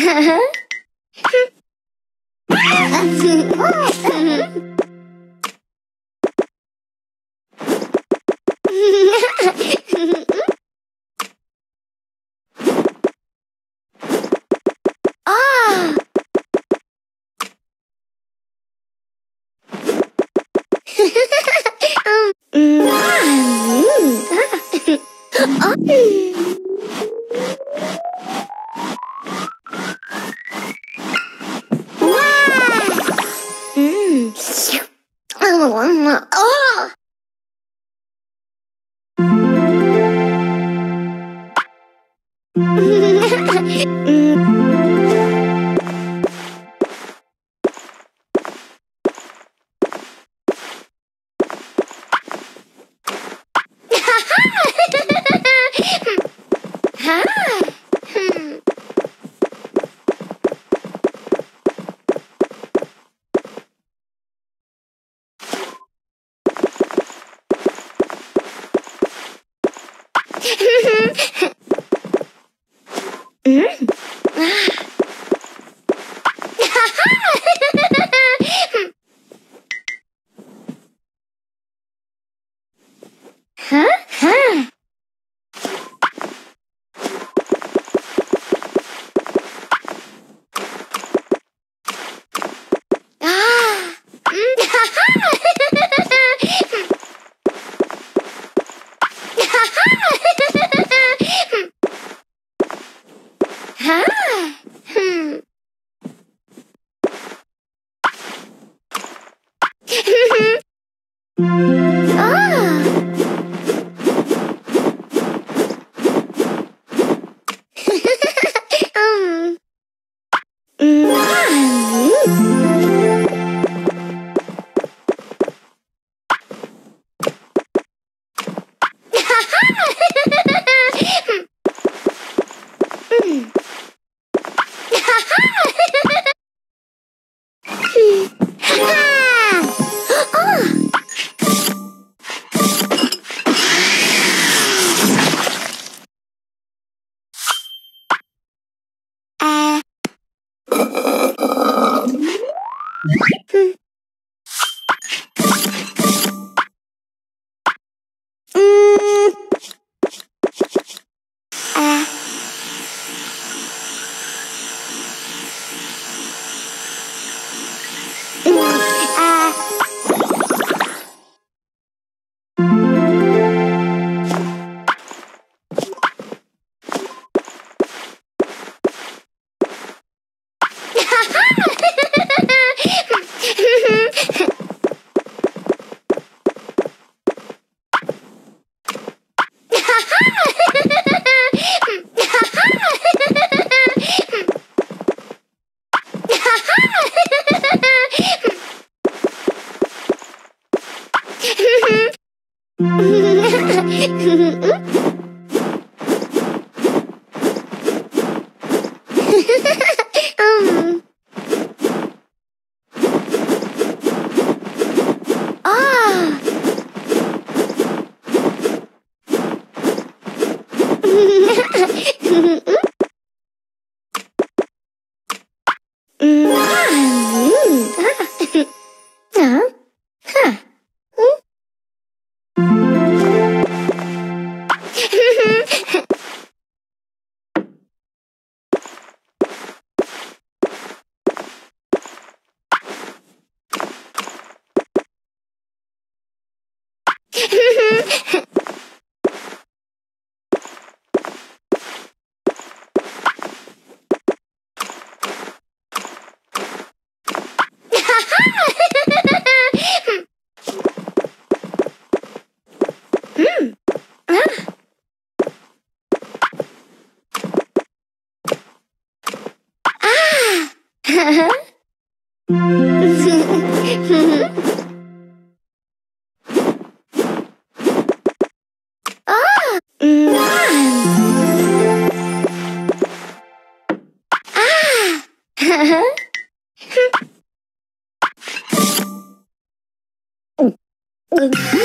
哼哼，哼，啊，哼哼。Mm-hmm. Mm-hmm.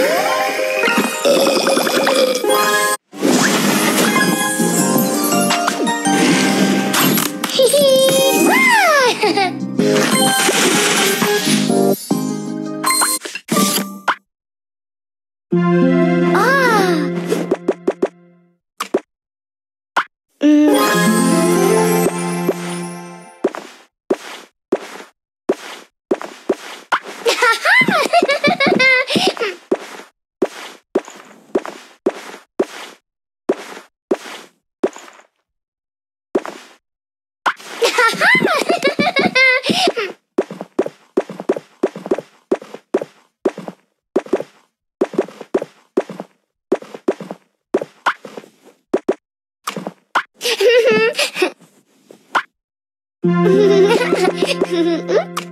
哼哼嗯